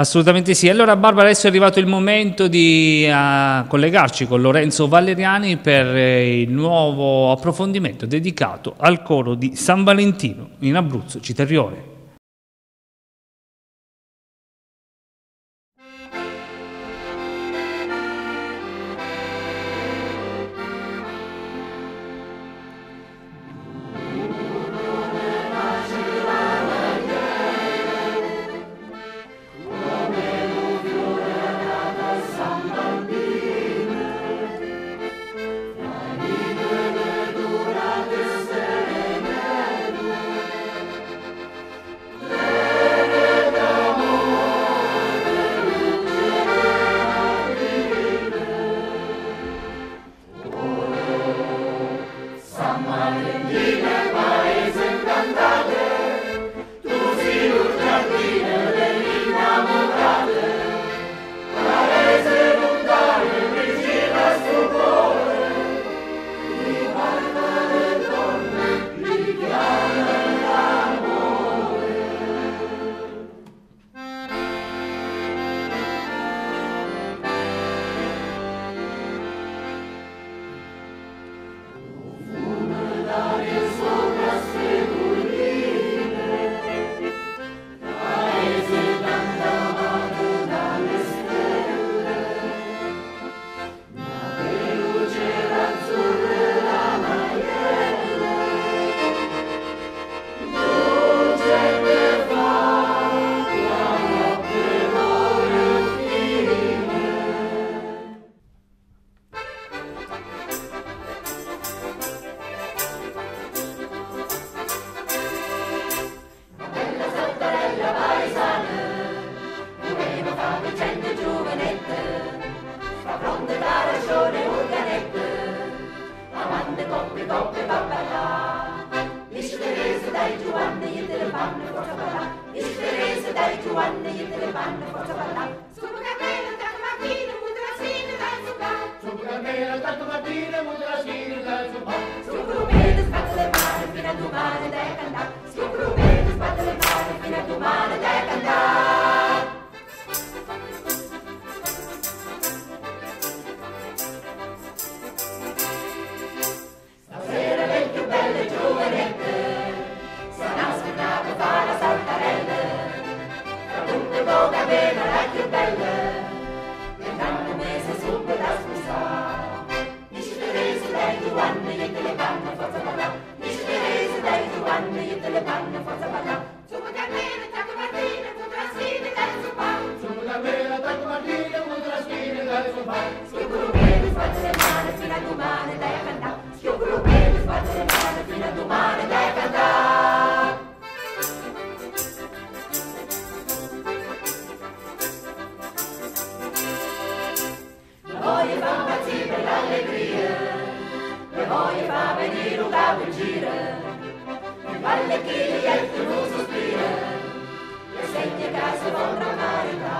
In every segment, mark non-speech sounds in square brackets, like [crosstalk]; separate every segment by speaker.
Speaker 1: Assolutamente sì. Allora Barbara, adesso è arrivato il momento di uh, collegarci con Lorenzo Valeriani per eh, il nuovo approfondimento dedicato al coro di San Valentino in Abruzzo Citeriore. panne, dietro panne, forza palla. Sopra carmelo, tanto mattino, muta la mutra dai su subà. Sopra carmelo, tanto mattino, muta la sinna, dai su mutra toda vez. je gel trouzostiye je seitje kase von dra marita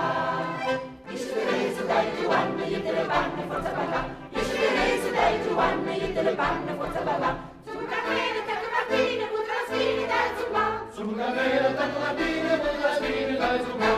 Speaker 1: isurense day to one me the banne von tsava la je isurense day to one me the abandon von tsava la zu nakhele takmatine von dra skine day zu ba zu nakhele takmatine von dra skine day zu ba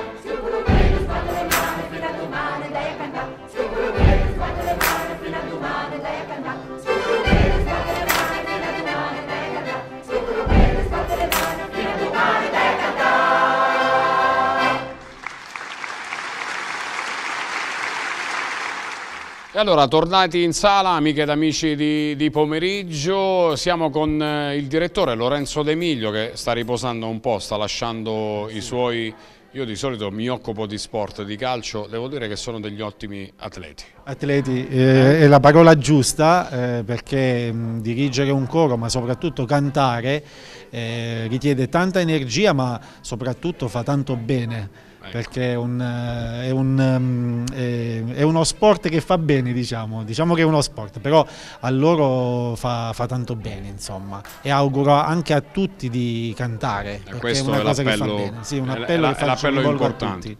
Speaker 2: allora, tornati in sala, amiche ed amici di, di pomeriggio, siamo con eh, il direttore Lorenzo De Miglio che sta riposando un po', sta lasciando i suoi... Io di solito mi occupo di sport, di calcio, devo dire che sono degli ottimi atleti.
Speaker 3: Atleti eh, è la parola giusta eh, perché mh, dirigere un coro ma soprattutto cantare eh, richiede tanta energia ma soprattutto fa tanto bene
Speaker 2: Ecco.
Speaker 3: perché è, un, eh, è, un, mm, è, uno sport che fa bene, diciamo. diciamo che è uno sport, però a loro fa, fa tanto bene, insomma, e auguro anche a tutti di cantare, eh, perché è una è cosa che fa bene, sì, un appello è, che faccio importante.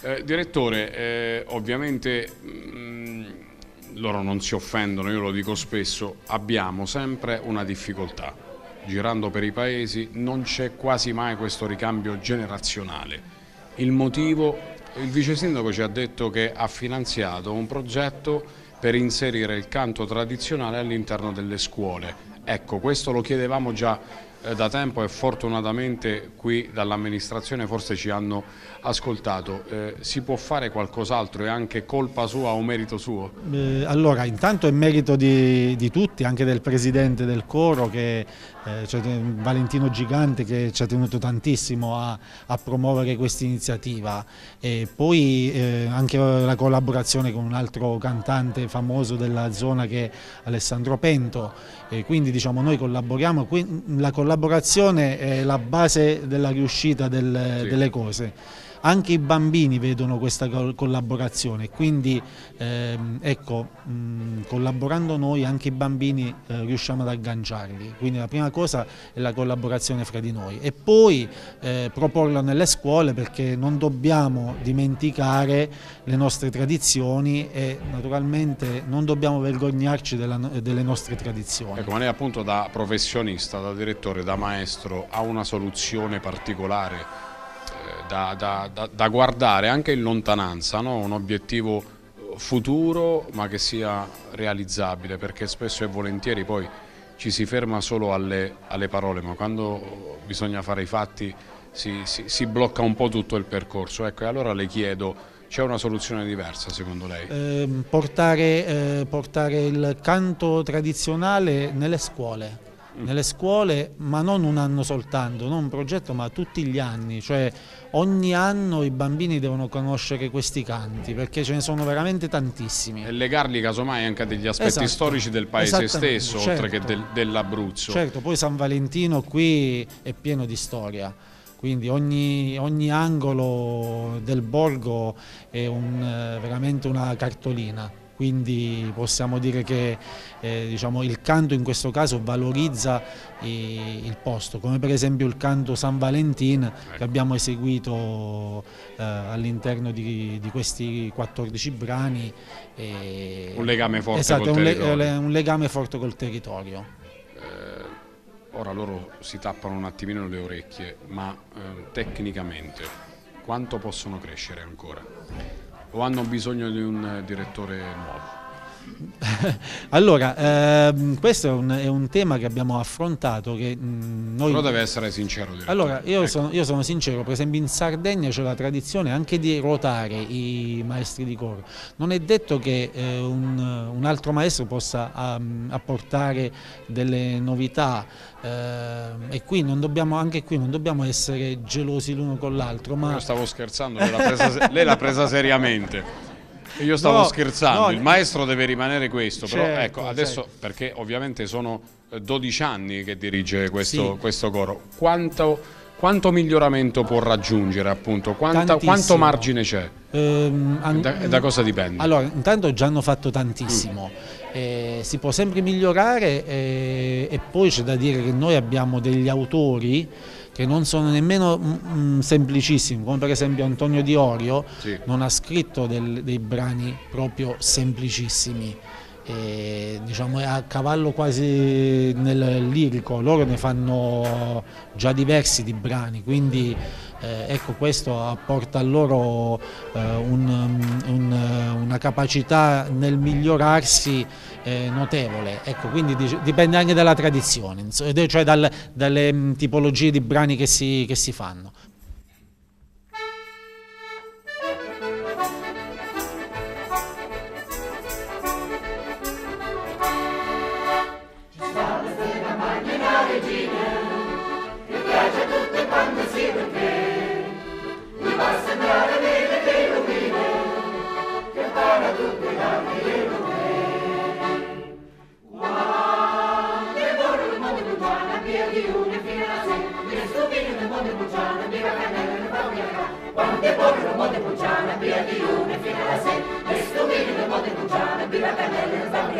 Speaker 2: Eh, direttore, eh, ovviamente mh, mm, loro non si offendono, io lo dico spesso, abbiamo sempre una difficoltà. Girando per i paesi non c'è quasi mai questo ricambio generazionale il motivo il vice sindaco ci ha detto che ha finanziato un progetto per inserire il canto tradizionale all'interno delle scuole. Ecco, questo lo chiedevamo già eh, da tempo e fortunatamente qui dall'amministrazione forse ci hanno ascoltato. Eh, si può fare qualcos'altro? È anche colpa sua o merito suo?
Speaker 3: Eh, allora, intanto è merito di, di, tutti, anche del presidente del coro, che, eh, cioè, Valentino Gigante, che ci ha tenuto tantissimo a, a promuovere questa iniziativa. E poi eh, anche la collaborazione con un altro cantante famoso della zona che è Alessandro Pento. E quindi diciamo, noi collaboriamo, la collaborazione è la base della riuscita del, sì. delle cose anche i bambini vedono questa collaborazione, quindi ehm, ecco, mh, collaborando noi anche i bambini eh, riusciamo ad agganciarli, quindi la prima cosa è la collaborazione fra di noi e poi eh, proporla nelle scuole perché non dobbiamo dimenticare le nostre tradizioni e naturalmente non dobbiamo vergognarci della, delle nostre tradizioni. Ecco,
Speaker 2: ma lei appunto da professionista, da direttore, da maestro ha una soluzione particolare da, da, da, da guardare anche in lontananza, no? un obiettivo futuro ma che sia realizzabile perché spesso e volentieri poi ci si ferma solo alle, alle parole ma quando bisogna fare i fatti si, si, si, blocca un po' tutto il percorso. Ecco, e allora le chiedo, c'è una soluzione diversa secondo lei?
Speaker 3: Eh, portare, eh, portare il canto tradizionale nelle scuole
Speaker 2: nelle
Speaker 3: scuole, ma non un anno soltanto, non un progetto, ma tutti gli anni, cioè ogni anno i bambini devono conoscere questi canti perché ce ne sono veramente tantissimi. E
Speaker 2: legarli casomai anche a degli aspetti esatto, storici del paese stesso, certo, oltre che del, dell'Abruzzo.
Speaker 3: Certo, poi San Valentino qui è pieno di storia quindi ogni, ogni, angolo del borgo è un, eh, veramente una cartolina quindi possiamo dire che eh, diciamo, il canto in questo caso valorizza i, il posto, come per esempio il canto San Valentin che abbiamo eseguito eh, all'interno di, di, questi 14 brani. E, un
Speaker 2: legame forte esatto, col un, le,
Speaker 3: un legame forte col territorio.
Speaker 2: Eh, ora loro si tappano un attimino le orecchie, ma eh, tecnicamente quanto possono crescere ancora? O hanno bisogno di un eh, direttore nuovo?
Speaker 3: [laughs] allora, ehm, questo è un, è un, tema che abbiamo affrontato. Che, mh, mm, noi... Però deve
Speaker 2: essere sincero. Allora, io, ecco. sono,
Speaker 3: io, sono, sincero, per esempio in Sardegna c'è la tradizione anche di ruotare i maestri di coro. Non è detto che eh, un, un, altro maestro possa um, apportare delle novità eh, e qui non dobbiamo, anche qui non dobbiamo essere gelosi l'uno con l'altro. Ma... Io
Speaker 2: stavo scherzando, lei l'ha presa, presa [laughs] seriamente. Io stavo no, scherzando, no, il maestro deve rimanere questo, certo, però ecco, adesso certo. perché ovviamente sono 12 eh, anni che dirige questo, sì. questo coro, quanto, quanto, miglioramento può raggiungere appunto, Quanta, quanto margine c'è?
Speaker 3: Ehm, da, da,
Speaker 2: cosa dipende?
Speaker 3: Allora, intanto già hanno fatto tantissimo. Mm. Eh, si può sempre migliorare eh, e poi c'è da dire che noi abbiamo degli autori che non sono nemmeno mm, mm, semplicissimi, come per esempio Antonio Di Orio sì. non ha scritto del, dei brani proprio semplicissimi. E, diciamo, è a cavallo quasi nel lirico, loro ne fanno già diversi di brani, quindi eh, ecco questo apporta a loro eh, un, un, una capacità nel migliorarsi eh, notevole, ecco, quindi dipende anche dalla tradizione, cioè dal, dalle mm, tipologie di brani che si, che si fanno.
Speaker 1: Vai the destruído meu poder mundial, a Bíblia vermelha,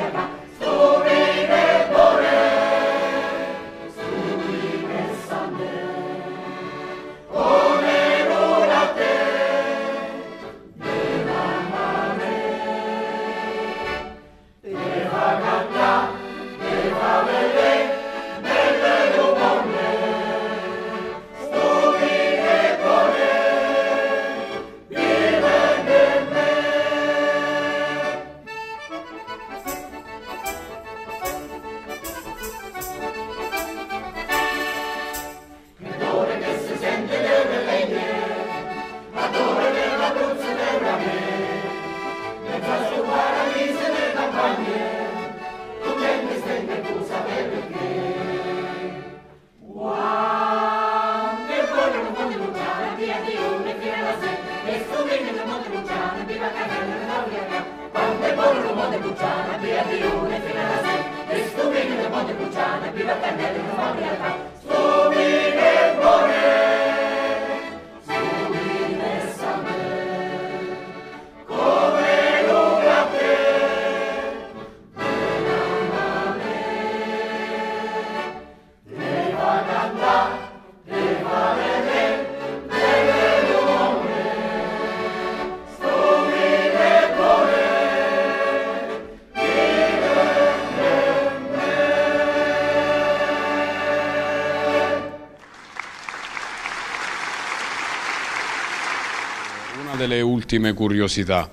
Speaker 2: delle ultime curiosità.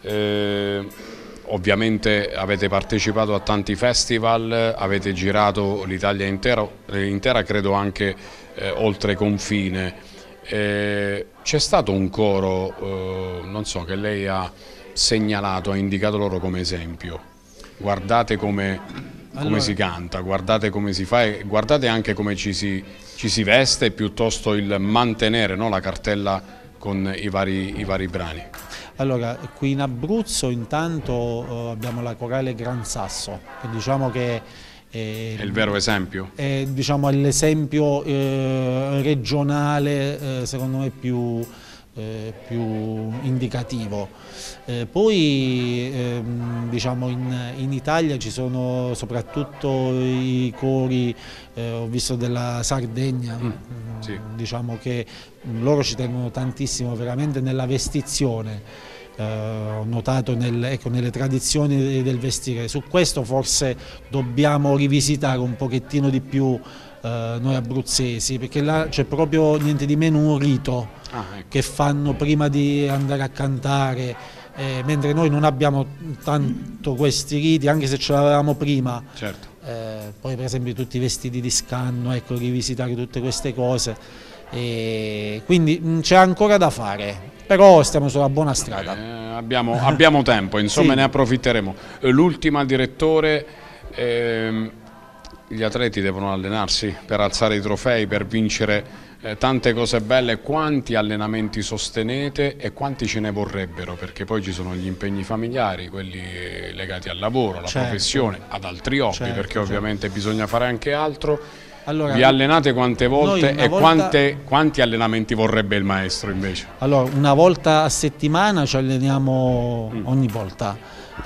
Speaker 2: Eh, ovviamente avete partecipato a tanti festival, avete girato l'Italia intera, credo anche eh, oltre confine. Eh, C'è stato un coro, eh, non so, che lei ha segnalato, ha indicato loro come esempio. Guardate come, come allora... si canta, guardate come si fa e guardate anche come ci si, ci si veste piuttosto il mantenere no, la cartella con i vari, i vari brani?
Speaker 3: Allora, qui in Abruzzo intanto uh, abbiamo la corale Gran Sasso, che diciamo che è, è il vero
Speaker 2: esempio?
Speaker 3: È diciamo, l'esempio eh, regionale, eh, secondo me, più, eh, più indicativo. Eh, poi ehm, diciamo in, in, Italia ci sono soprattutto i cori, eh, ho visto della Sardegna, mm, sì. diciamo che loro ci tengono tantissimo veramente nella vestizione. Eh, ho notato nel, ecco, nelle tradizioni del vestire, su questo forse dobbiamo rivisitare un pochettino di più eh, noi abruzzesi, perché là c'è proprio niente di meno un rito
Speaker 2: ah, ecco.
Speaker 3: che fanno prima di andare a cantare, eh, mentre noi non abbiamo tanto questi riti, anche se ce l'avevamo prima.
Speaker 2: Certo.
Speaker 3: Eh, poi per esempio tutti i vestiti di scanno, ecco, rivisitare tutte queste cose. E quindi mm, c'è ancora da fare, però stiamo sulla buona strada.
Speaker 2: Eh, abbiamo, abbiamo, tempo, insomma [laughs] sì. ne approfitteremo. L'ultima direttore, ehm, gli atleti devono allenarsi per alzare i trofei, per vincere eh, tante cose belle, quanti allenamenti sostenete e quanti ce ne vorrebbero, perché poi ci sono gli impegni familiari, quelli legati al lavoro, alla certo. professione, ad altri hobby, certo, perché certo. ovviamente bisogna fare anche altro.
Speaker 3: Allora, Vi
Speaker 2: allenate quante volte e volta... quante, quanti allenamenti vorrebbe il maestro invece?
Speaker 3: Allora, una volta a settimana ci alleniamo mm. ogni volta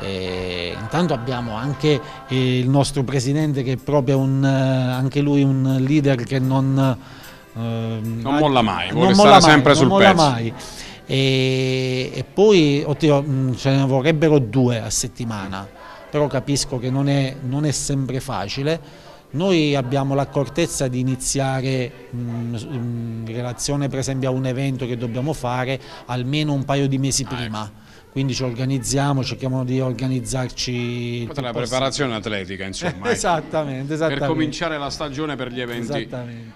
Speaker 3: e intanto abbiamo anche eh, il nostro presidente che è proprio un, eh, anche lui un leader che non, eh, non molla mai, vuole stare sempre mai, sul pezzo. Mai. E, e poi oddio, mm, ce ne vorrebbero due a settimana, però capisco che non è, non è sempre facile. Noi abbiamo l'accortezza di iniziare mh, mm, in relazione per esempio a un evento che dobbiamo fare almeno un paio di mesi ah, prima. Quindi ci organizziamo, cerchiamo di organizzarci. È la preparazione
Speaker 2: atletica, insomma.
Speaker 3: esattamente, esattamente, Per cominciare
Speaker 2: la stagione per gli eventi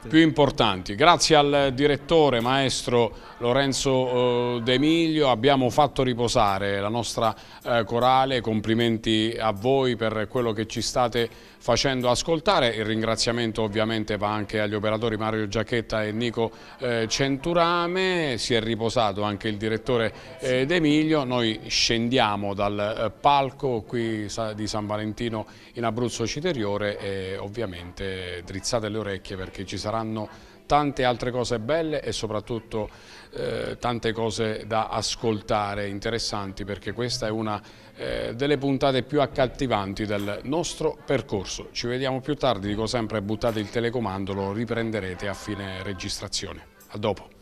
Speaker 3: più
Speaker 2: importanti. Grazie al direttore, maestro Lorenzo eh, De abbiamo fatto riposare la nostra eh, corale, complimenti a voi per quello che ci state facendo ascoltare, il ringraziamento ovviamente va anche agli operatori Mario Giacchetta e Nico eh, Centurame, si è riposato anche il direttore eh, D'Emilio, noi scendiamo dal eh, palco qui di San Valentino in Abruzzo Citeriore e ovviamente drizzate le orecchie perché ci saranno tante altre cose belle e soprattutto eh, tante cose da ascoltare, interessanti, perché questa è una eh, delle puntate più accattivanti del nostro percorso. Ci vediamo più tardi, dico sempre buttate il telecomando, lo riprenderete a fine registrazione. A dopo.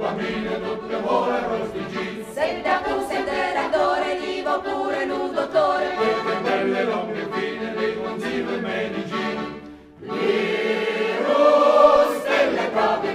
Speaker 1: Bambine tutte muore rosticini. Se da tu sente raddore, vivo pure un dottore. Perché belle lunghe fine dei consigli e medicini. L'iro stelle proprio quelle che ti dà vitalità. Poi te muore Luca, figlia, senza trova, dove sta?